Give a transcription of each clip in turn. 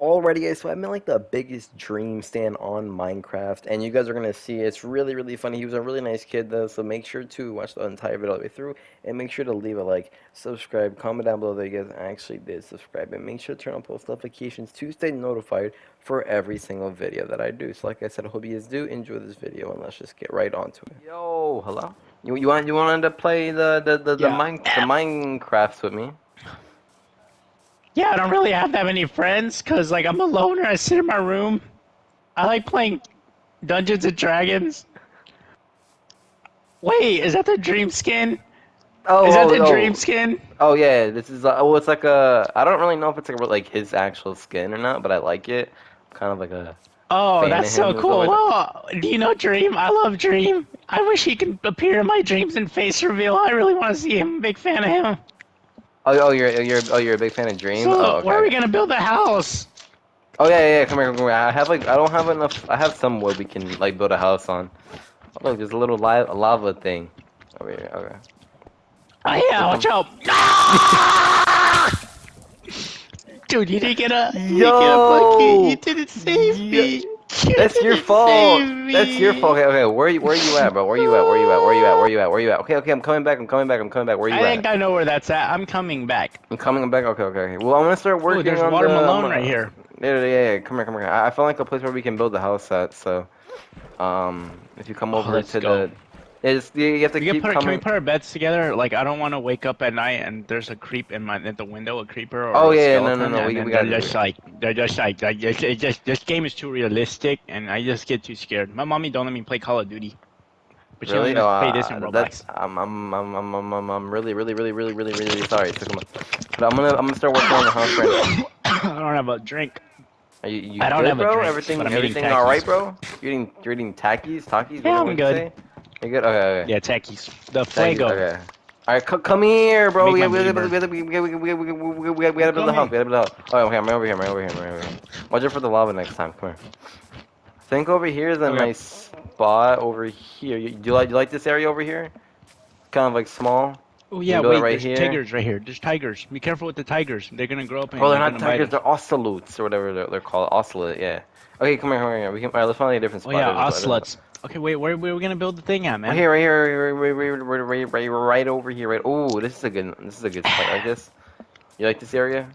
Alrighty guys, so I'm in like the biggest dream stan on Minecraft and you guys are gonna see it's really really funny. He was a really nice kid though, so make sure to watch the entire video all the way through and make sure to leave a like, subscribe, comment down below that you guys actually did subscribe and make sure to turn on post notifications to stay notified for every single video that I do. So like I said, I hope you guys do enjoy this video and let's just get right onto it. Yo, hello? You, you want you wanted to play the the, the, the, Yeah. mine, the Minecrafts with me? Yeah, I don't really have that many friends because, like, I'm a loner. I sit in my room. I like playing Dungeons and Dragons. Wait, is that the dream skin? Oh, is that oh, the oh. dream skin? Oh yeah, this is uh, oh it's like a I don't really know if it's like like his actual skin or not, but I like it. Kind of like a Oh, that's so cool. Oh, do you know Dream? I love Dream. I wish he could appear in my dreams and face reveal. I really want to see him. Big fan of him. Oh oh you're you're oh you're a big fan of Dream. So, oh, okay. where are we gonna build a house? oh yeah, yeah yeah come here come here. I have like I don't have enough. I have some wood we can like build a house on. Oh, look, there's a little li lava thing over here. Okay. Oh yeah, watch out. Dude, you didn't get a, you didn't get a bucket. You didn't save me. You That's your fault. That's your fault. Okay, okay. Where you where you at, bro? Where you at? Where you at? Where you at? Where you at? Where you at? Okay, okay. I'm coming back. I'm coming back. I'm coming back. Where you I at? I think I know where that's at. I'm coming back. I'm coming back. Okay, okay, okay. Well, I'm gonna start working Ooh, there's on Water the, Malone right here. Yeah, yeah, yeah. Come here, come here. I, I found like a place where we can build the house at. So, um, if you come Oh, over let's to go. the, it's, you have to We can, keep put, can we put our beds together? Like, I don't want to wake up at night and there's a creep in my at the window, a creeper or Oh, a yeah, yeah, no, no, skeleton, no, we- we gotta they're just it. like they're just like, like it's, it's just this game is too realistic, and I just get too scared. My mommy don't let me play Call of Duty, but she Really? only Oh, lets me play this in uh, Roblox. that's I'm I'm I'm I'm I'm I'm, I'm really really really really really really sorry. Took a month. But I'm gonna I'm gonna start working on the house right now. I don't have a drink. Are you, you I don't good, have a bro? drink, everything but I'm eating everything all right, bro? You eating you're eating Takis, Takis? Yeah, I'm good. say? You good? Okay, okay. Yeah, Takis. The fuego. Okay. All right, c- come here, bro. We gotta, build the house. We gotta build the house. Oh, okay, I'm over here. I'm over here. I'm over here. Watch out for the lava next time. Come here. Think over here is a Okay. nice spot over here. You, do you like do you like this area over here? Kind of like small. Oh yeah, wait. right there's here. tigers right here. There's tigers. Be careful with the tigers. They're gonna grow up and Oh, they're not tigers. They're ocelots or whatever they're, they're called. Ocelot. Yeah. Okay, come here. Come here. We can. All right, let's find a different Oh spot. yeah, spot, different ocelots. Okay, wait. Where, where are we gonna build the thing at, man? Right here, right here, right, right, right, right, right, over here, right. Oh, this is a good, this is a good spot. Like this. You like this area?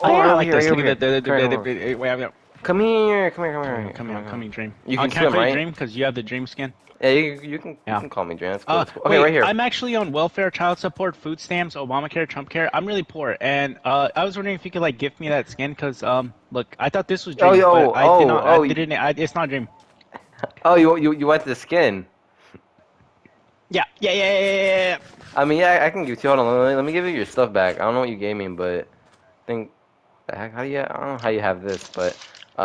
Oh, yeah, I like here, this. Look at that. Come here, come here. the- Wait, I'm Come here, come here, come here. Come here, I'm coming, Dream. You Uh, can can swim, right? Dream? Because you have the Dream skin. Yeah, you, you can, Yeah. you can call me Jan. That's cool. Uh, cool. Okay, wait, right here. I'm actually on welfare, child support, food stamps, Obamacare, Trump care. I'm really poor, and uh, I was wondering if you could like gift me that skin, cause um, look, I thought this was Dream, Oh, yo, but I oh, did not. oh, I didn't. I, it's not Dream. Oh, you, you, you want the skin? Yeah, yeah, yeah, yeah, yeah, yeah. I mean, yeah, I can give you. Hold on, let me, let me give you your stuff back. I don't know what you gave me, but I think, the heck, how do you, I don't know how you have this, but, uh,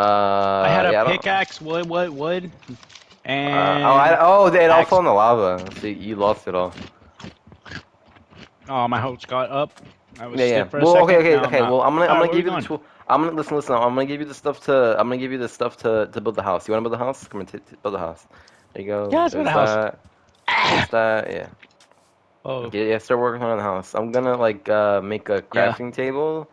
I had a yeah, pickaxe, wood, wood, wood, Uh, and oh, I, oh, they- it all fell in the lava. So you lost it all. oh, my hopes got up. I was Yeah, yeah. for a Well, second. okay, okay, okay. Well, I'm gonna, I'm gonna give you the tool. I'm gonna listen, listen. I'm gonna give you the stuff to. I'm gonna give you the stuff to to build the house. You wanna build the house? Come on, t- t- build the house. There you go. Yeah, let's build There's a house. That. That. Yeah. Oh, Yeah, yeah. Start working on the house. I'm gonna like uh make a Yeah. crafting table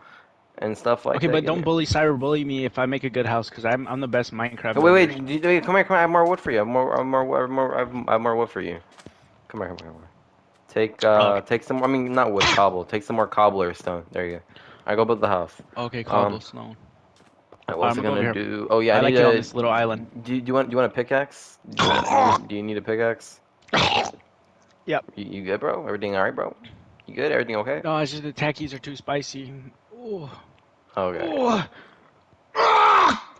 and stuff like okay, that. but don't me- bully cyberbully me if I make a good house, cause I'm I'm the best Minecraft. Oh, wait, builder. wait, wait, come here, come here. I have more wood for you. I have more, I have more, I have more, I have I have more wood for you. Come here, come here, come here. Take, uh, Okay. take some. I mean, not wood, cobble. Take some more cobbler stone. There you go. I go build the house. Okay, Um, cobblestone. Alright, what's I was it gonna do? Oh yeah, I, I like need it on this little island. Do you, do you want do you want a pickaxe? Do you, do you need a pickaxe? Yep. You, you good, bro? Everything alright, bro? You good? Everything okay? No, it's just the Takis are too spicy. Ooh. Okay. Ooh.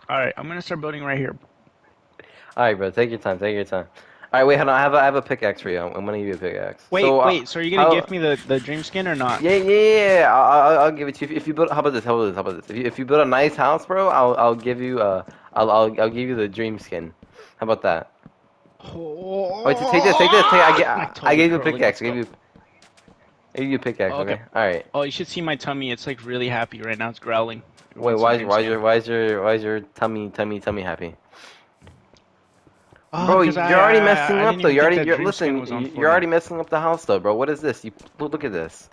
All right, I'm gonna start building right here. Alright, bro. Take your time. Take your time. Alright, wait. Hold on. I have a, I have a pickaxe for you. I'm, I'm gonna give you a pickaxe. Wait, so, uh, wait. So are you gonna I'll- gift me the the dream skin or not? Yeah, yeah, yeah. yeah. I'll, I'll, give it to you. If, if you build, how about this? How about this? How about this? If you, if you build a nice house, bro, I'll, I'll give you, uh, I'll, I'll, I'll give you the dream skin. How about that? Oh, Wait, so take this, take this, take. I, get, I, totally gave you a pickaxe. I gave you, I gave you a pickaxe. Okay. Okay. All right. Oh, you should see my tummy. It's like really happy right now. It's growling. Wait, why, dream why, skin. your, why is your, why is your tummy, tummy, tummy happy? Oh, Bro, you're I- already I- uh, messing I up though. You're already, you're, listen, you- you're already messing up the house though, bro. What is this? You look, at this,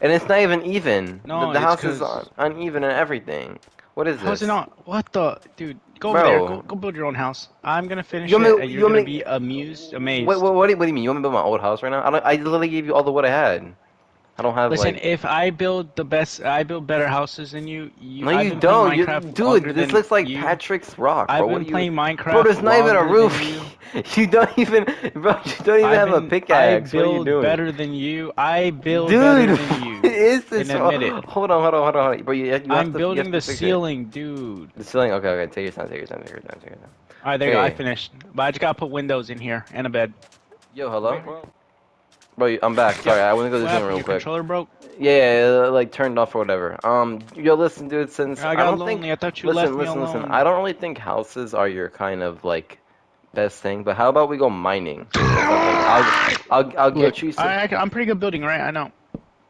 and it's not even even. No, the, the house is 'cause- un, uneven and everything. What is this? How's it not? What the, dude? Go Bro. over there. Go, go build your own house. I'm gonna finish You it, me- and you you're want gonna me- be amused, amazed. Wait, what, what, do you, what do you mean? You want me to build my old house right now? I don't. I literally gave you all the wood I had. I don't have Listen, like. if I build the best, I build better houses than you. you No, you don't. You, dude, this looks like you. Patrick's rock, bro. I've been do you? playing Minecraft. Bro, there's not even a roof. you. You don't even, bro. You don't even I've have a pickaxe. I What are build you doing? better than you. I build Dude, better than you. what is this? Hold on, hold on, hold on, hold on. Bro, you, you I'm to, building the fix it. ceiling, dude. The ceiling. Okay, okay. Take your time. Take your time. Take your time. Take your time. All right, there you go. I finished. But I just gotta put windows in here and a bed. Yo, hello. Bro, I'm back. Sorry, I want to go to What the gym happened? real Your quick. controller broke. Yeah, yeah, like turned off or whatever. Um, yo, listen, dude. Since I I, got don't lonely. think I thought you listen, left listen, me listen. alone. I don't really think houses are your kind of like best thing. But how about we go mining? or something? I'll, I'll, I'll get Look, you some. I, I, I'm pretty good building, right? I know.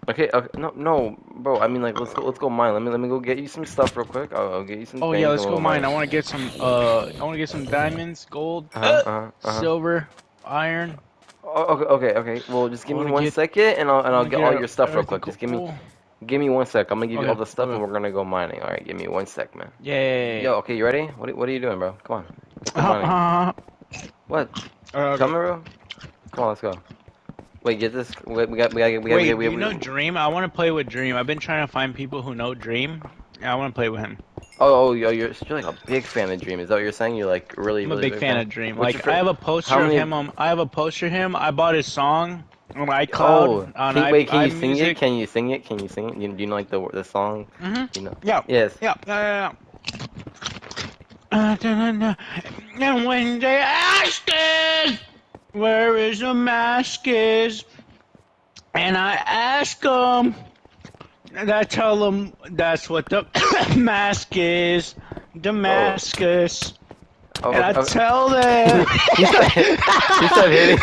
Okay, okay, no, no, bro. I mean, like, let's go, let's go mine. Let me, let me go get you some stuff real quick. I'll, I'll get you some. Oh yeah, and let's we'll go mine. I want to get some. Uh, I want to get some diamonds, gold, Uh-huh, uh-huh, uh-huh. silver, iron. Oh, okay, okay, okay. Well, just give me one get- second, and I'll and I'll wanna get all your stuff real quick. Just give me, give me one sec. I'm gonna give you all the stuff, and we're gonna go mining. All right, give me one sec, man. Yay. Yo, okay, you ready? What, are- what are you doing, bro? Come on. Let's go Uh, mining. uh, What? uh, okay. Coming, bro? Come on, let's go. Wait, get this. Wait, we got, we got, we got, Wait, we got, we you got, know we- Dream? I want to play with Dream. I've been trying to find people who know Dream. Yeah, I want to play with him. Oh, oh, yo, you're, like a big fan of Dream. Is that what you're saying? You're like really, I'm a really big fan of Dream. What's Like I have a poster How of him. On, I have a poster of him. I bought his song on Oh, iCloud. on can, i- wait, can you sing iMusic. it? Can you sing it? Can you sing it? You, do you know like the the song? Mhm. You know? Yeah. Yes. Yeah, yeah, yeah. Uh. And when they ask us where is the mask is, and I ask them, and I tell them that's what the mask is, oh. Damascus. Oh, and I oh, tell them. You stop- you stop hitting.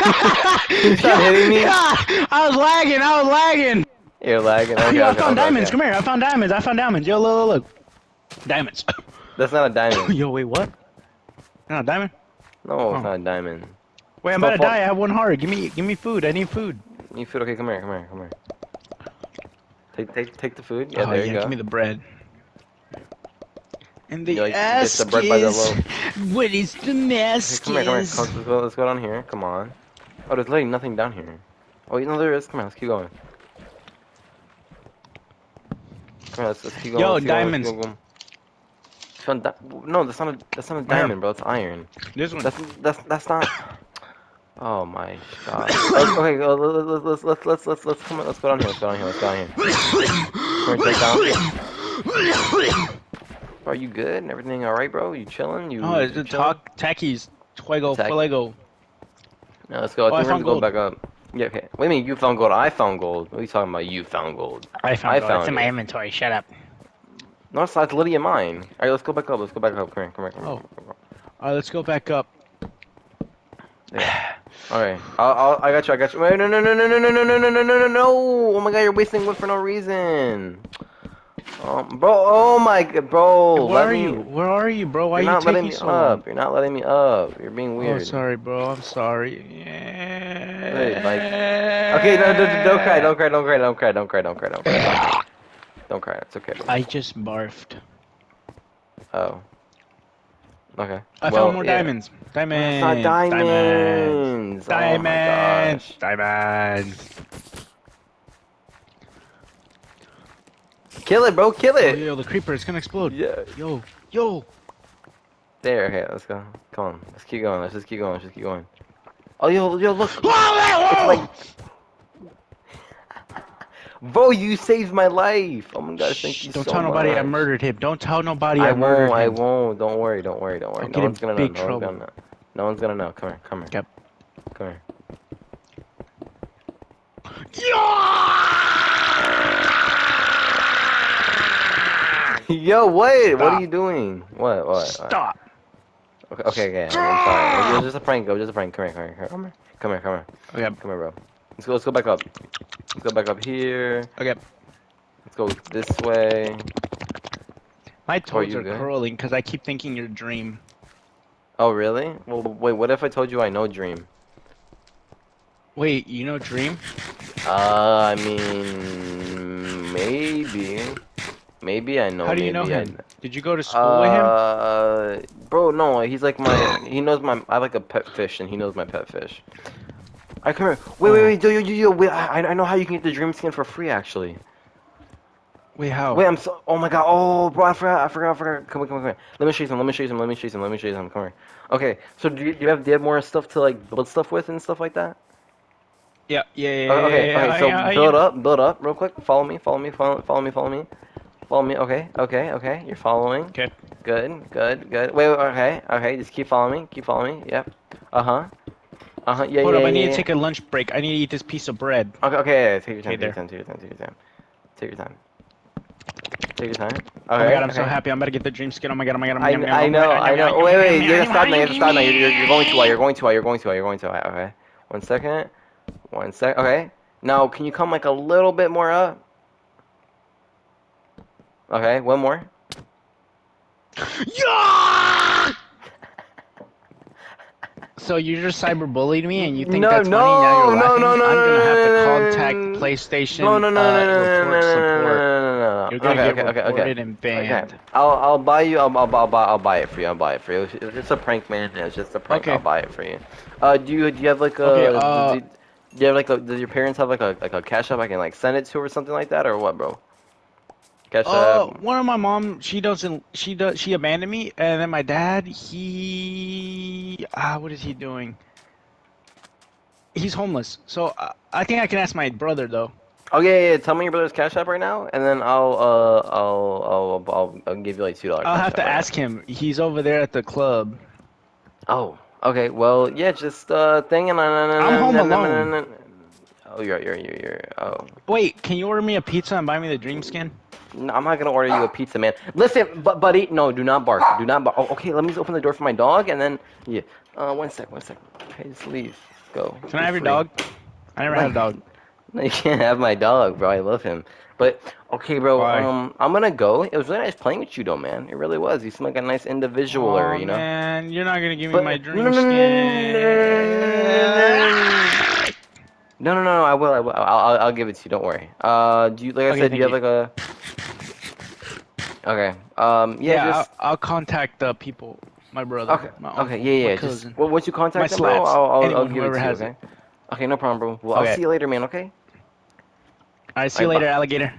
You stop hitting me. Yeah, I was lagging. I was lagging. You're lagging. Okay, Yo, I found diamonds. Come here. I found diamonds. I found diamonds. Yo, look, look, look. Diamonds. That's not a diamond. Yo, wait, what? Not a diamond? No, it's Oh. not a diamond. Wait, I'm about to die. I have one heart. Give me, give me food. I need food. You food? Okay, come here, come here, come here. Take, take, take the food. Yeah, oh there yeah, you go. give me the bread. And the You like, ask the bread by the is, loaf. what is the Okay, mask come here, come here. is? Come, let's, go, let's go down here. Come on. Oh, there's literally nothing down here. Oh, you know there is. Come on, let's keep going. Come on, let's, let's keep going. Yo, let's keep going, let's diamonds. keep going. Found no, that's not a that's not a diamond, bro. It's iron. This one. That's that's that's not. Oh my god. Oh, okay, let's let's let's let's let's let's come on. Let's go down here. Let's go down here. Let's go down here. Come here, take down. Bro, you good? and Everything all right, bro? You chilling? You? oh, it's the talk Takis. Fuego, Tak- fuego. No, let's go. I Oh, I we're found gonna go back up. Yeah, okay. Wait a minute, you found gold. I found gold. What are you talking about? You found gold. I found I gold. found It's in my inventory. Shut up. No, it's not. It's literally mine. All right, let's go back up. Let's go back up. Come here. Come here. Come here. Oh. All right, let's go back up. Yeah. All right. I'll, I'll, I got you. I got you. Wait, no, no, no, no, no, no, no, no, no, no, no, no, no. Oh my god, you're wasting wood for no reason. Um, bro. Oh my god, bro. Where are me, you? Where are you, bro? Why You're are not you letting me so long? up. You're not letting me up. You're being weird. Oh, sorry, bro. I'm sorry. Yeah. Wait, like- Okay, no, don't, don't cry. Don't cry. Don't cry. Don't cry. Don't cry. Don't cry. Don't cry. Don't cry. It's okay. I just barfed. Oh. Okay. I Well, found more yeah. diamonds. Diamonds. It's not diamonds. Oh Diamonds. Diamonds. Kill it, bro. Kill Oh, it. yo, the creeper is gonna explode. Yeah. Yo, yo. There. Okay. Let's go. Come on. Let's keep going. Let's just keep going. Let's just keep going. Oh, yo, yo, look. It's like. Bro, you saved my life. Oh my gosh, thank Shh, you don't so tell nobody I murdered him. Don't tell nobody I, I murdered won't. I won't. Don't worry. Don't worry. Don't worry. I'll No one's gonna know. No one's gonna know. No one's gonna know. Come here. Come here. Yep. Come here. Yo, what? What are you doing? What? What? what? Stop. Okay, okay, okay. I'm sorry. It was just a prank. It was just a prank. Come here, come here, come here. Come here, come here. Okay. Come here, bro. Let's go. Let's go back up. Let's go back up here. Okay. Let's go this way. My toes you are good? curling because I keep thinking you're dream. Oh, really? Well, wait. What if I told you I know Dream? Wait, you know dream? Uh, I mean, maybe. Maybe I know. How do you know maybe I him? Did you go to school with him? Uh, bro, no, he's like my. He knows my. I like a pet fish, and he knows my pet fish. I come here. Wait, wait, wait, yo, yo, yo, yo, wait. I, I know how you can get the dream skin for free, actually. Wait, how? Wait, I'm so. Oh my god. Oh, bro, I forgot. I forgot. I forgot. Come on, come on, come on. Let me show you some. Let me show you some. Let me show you some. Let me show you some. Come here. Okay. So do you, do you have do you have more stuff to like build stuff with and stuff like that? Yeah, yeah, yeah. Oh, okay. yeah, Okay. yeah, So yeah, build yeah. up. Build up. Real quick. Follow me. Follow me. Follow. Follow me. Follow me. Follow me. Okay. Okay. Okay. You're following. Okay. Good. Good. Good. Wait. wait okay. Okay. Just keep following me. Keep following me. Yep. Uh huh. Uh huh. Yeah. Hold yeah. up, I need yeah. to take a lunch break. I need to eat this piece of bread. Okay, okay, yeah, take your time, Okay, take your time, take your time, take your time. Take your time. Take your time. Okay, Oh my god, I'm so happy. I'm about to get the dream skin. Oh my god, oh my god, oh my god. I know, I know. Wait, wait, you're oh gonna stop now, you're gonna stop now. You're, you're, going too high, you're going too high, you're going too high, you're going too high. Okay. One second. One sec. Okay. Now, can you come like a little bit more up? Okay, one more. Yeah! So you just cyberbullied me and you think No, that's no, funny? Now you're no, laughing? no, no, I'm gonna have to contact no, no. PlayStation No, no, no, uh, no, no, no, no, no, support. no, no, no, no. You're gonna okay, get okay, reported okay. and banned. Okay. I'll I'll buy you. I'll I'll, I'll, buy, I'll buy it for you. I'll buy it for you. It's just a prank, man. It's just a prank. Okay. I'll buy it for you. Uh, do you do you have like a? Okay, uh, do, do you have like a? Does your parents have like a like a cash app I can like send it to or something like that or what, bro? Cash Uh, app. one of my mom, she doesn't, she does, she abandoned me, and then my dad, he, ah, what is he doing? He's homeless, so uh, I think I can ask my brother though. Oh yeah, yeah. Tell me your brother's cash app right now, and then I'll uh I'll I'll I'll, I'll give you like two dollars. I'll have to ask him. He's over there at the club. Oh, okay. Well, yeah, just uh, thing and I'm home alone. Oh, you're you're you're you're. Oh, Wait, can you order me a pizza and buy me the dream skin? no, I'm not gonna order you a pizza, man. Listen, but buddy, no, do not bark. Do not bark. Oh, okay, let me just open the door for my dog, and then yeah. Uh, one sec, one sec. Okay, just leave. Go. Can I have your dog? I never had a dog. No, you can't have my dog, bro. I love him. But okay, bro. Why? Um, I'm gonna go. It was really nice playing with you, though, man. It really was. You seem like a nice individual, oh, you know. man, you're not gonna give me my dream no, no, no, no, skin. No, no, no, no. I will. I will. I'll, I'll, I'll give it to you. Don't worry. Uh, do you like I Okay, said? Do you have thank like a? Okay. Um. Yeah. Yeah, just. I'll, I'll contact the people. My brother. Okay. My Okay. Yeah. Yeah. My Just. cousin. Well, once you contact My them, slaps. I'll, I'll, I'll give it to you. has Okay. Okay. No problem, bro. Well, I'll see you later, man. Okay. All right, see you Alright, bye. later, alligator.